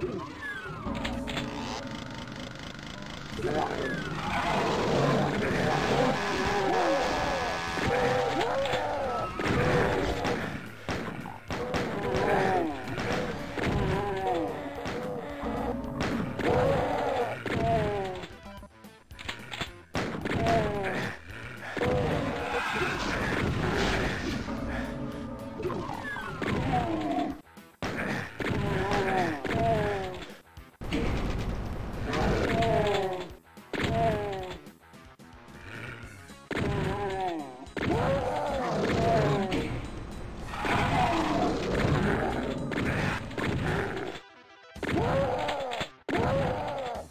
Oh. Oh!